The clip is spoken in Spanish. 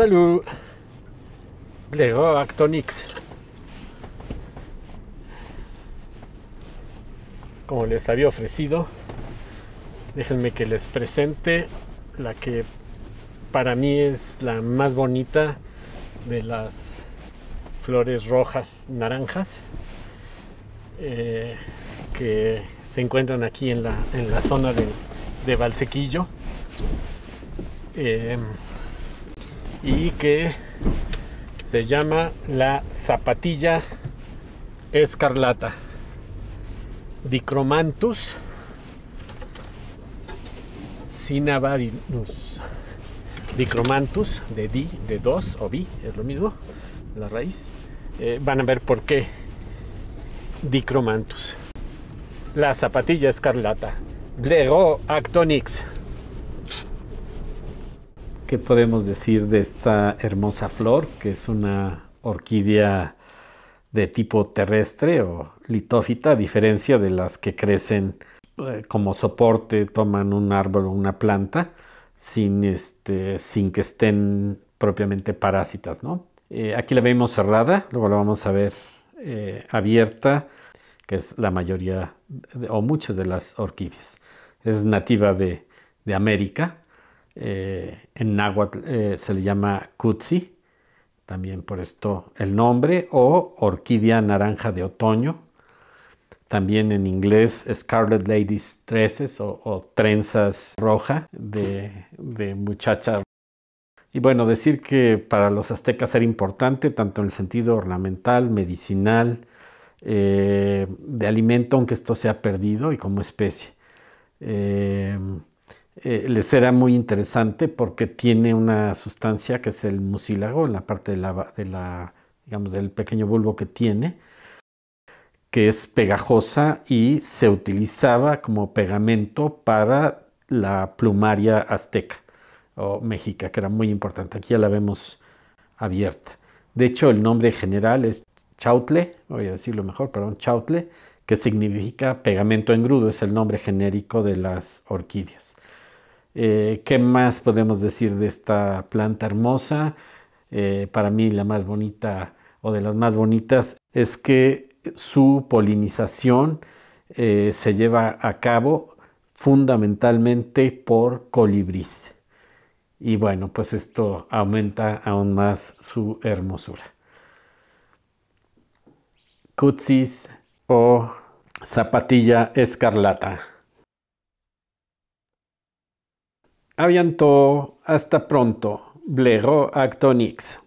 Salud. Blero Actonix. Como les había ofrecido, déjenme que les presente la que para mí es la más bonita de las flores rojas naranjas eh, que se encuentran aquí en la, en la zona de, de Valsequillo eh, y que se llama la zapatilla escarlata Dicromantus cinnabarinus Dicromantus de di, de dos o bi, es lo mismo, la raíz. Eh, van a ver por qué Dicromantus. La zapatilla escarlata, Blero actonix. ¿Qué podemos decir de esta hermosa flor, que es una orquídea de tipo terrestre o litófita, a diferencia de las que crecen eh, como soporte, toman un árbol o una planta sin, este, sin que estén propiamente parásitas. ¿no? Eh, aquí la vemos cerrada, luego la vamos a ver eh, abierta, que es la mayoría o muchas de las orquídeas. Es nativa de, de América. Eh, en náhuatl se le llama Kutsi, también por esto el nombre, o orquídea naranja de otoño, también en inglés Scarlet Ladies Tresses o, trenzas roja de, muchacha. Y bueno, decir que para los aztecas era importante tanto en el sentido ornamental, medicinal, eh, de alimento, aunque esto se ha perdido y como especie. Eh, eh, les era muy interesante porque tiene una sustancia que es el mucílago en la parte del pequeño bulbo que tiene, que es pegajosa y se utilizaba como pegamento para la plumaria azteca o mexica, que era muy importante. Aquí ya la vemos abierta. De hecho, el nombre general es chautle, voy a decirlo mejor, perdón, chautle, que significa pegamento engrudo, es el nombre genérico de las orquídeas. Eh, ¿Qué más podemos decir de esta planta hermosa? Eh, para mí la más bonita o de las más bonitas es que su polinización eh, se lleva a cabo fundamentalmente por colibrís. Y bueno, pues esto aumenta aún más su hermosura. Cutsis o zapatilla escarlata. Avianto, hasta pronto. Blero Actonix.